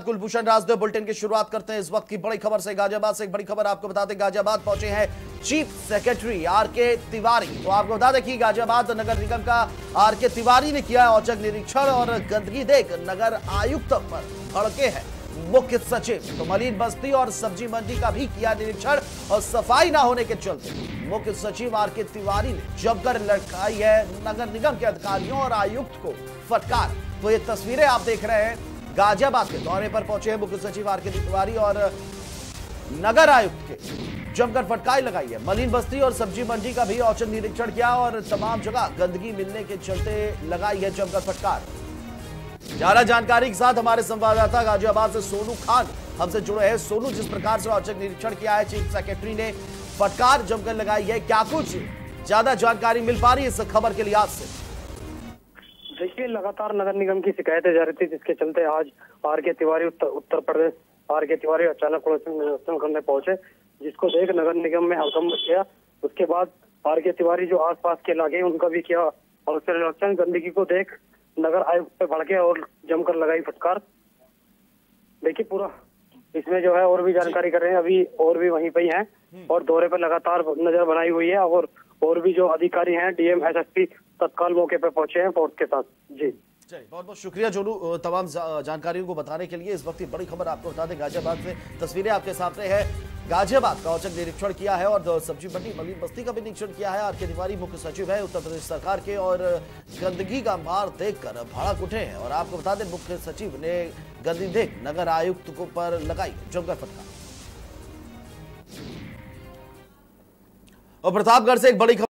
Kulbhushan Rajdev bulletin की शुरुआत करते हैं इस वक्त की बड़ी खबर से। गाजियाबाद से एक बड़ी खबर आपको बता दें, गाजियाबाद पहुँचे हैं चीफ सेक्रेटरी आर के तिवारी। तो आपको बता दें कि गाजियाबाद नगर निगम का आर के तिवारी ने किया औचक निरीक्षण और गंदगी देख नगर आयुक्त पर भड़के हैं मुख्य सचिव। तो मलिन बस्ती और सब्ज़ी मंडी का भी किया निरीक्षण और सफ़ाई ना होने के चलते मुख्य सचिव आर के तिवारी ने जमकर लड़काई है नगर निगम के अधिकारियों और आयुक्त को फटकार। तो ये तस्वीरें आप देख रहे हैं गाजियाबाद के दौरे पर पहुँचे हैं मुख्य सचिव आर के तिवारी और नगर आयुक्त के। जमकर फटकार लगाई है। मलिन बस्ती और सब्ज़ी मंडी का भी औचक निरीक्षण किया और तमाम जगह गंदगी मिलने के चलते लगाई है जमकर फटकार। ज़्यादा जानकारी के साथ हमारे संवाददाता गाजियाबाद से सोनू खान हमसे जुड़े हैं। सोनू, जिस प्रकार से औचक निरीक्षण किया है, चीफ सेक्रेटरी ने फटकार जमकर लगाई है। क्या कुछ ज़्यादा जानकारी मिल पा रही है इस खबर के लिहाज से? देखिए लगातार नगर निगम की शिकायतें जा रही थी, जिसके चलते आज आर के तिवारी उत्तर उत्तर प्रदेश, आर के तिवारी अचानक निरीक्षण करने पहुँचे, जिसको देख नगर निगम में हड़कंप किया। उसके बाद आर के तिवारी जो आसपास के इलाके उनका भी किया और उससे निरीक्षण। गंदगी को देख नगर आयुक्त पे भड़के और जमकर लगाई फटकार। देखिए पूरा इसमें जो है और भी जानकारी कर रहे हैं अभी और भी वहीं पे ही हैं और दौरे पर लगातार नज़र बनाई हुई है और और भी जो अधिकारी हैं डीएम एसएसपी तत्काल मौके पर पहुँचे हैं फोर्स के साथ। जी। बहुत बहुत शुक्रिया जोनू तमाम जानकारियों को बताने के लिए। इस वक्त की बड़ी खबर आपको बता दें गाजियाबाद से। तस्वीरें आपके सामने है। गाजियाबाद का औचक निरीक्षण किया है और सब्ज़ी मंडी मलिन बस्ती का भी निरीक्षण किया है। आर के तिवारी मुख्य सचिव है, उत्तर प्रदेश सरकार के और गंदगी का मार देखकर भड़क उठे हैं। और आपको बता दें, मुख्य सचिव ने गंदगी देख नगर आयुक्त को पर लगाई जमकर फटकार। और प्रतापगढ़ से एक बड़ी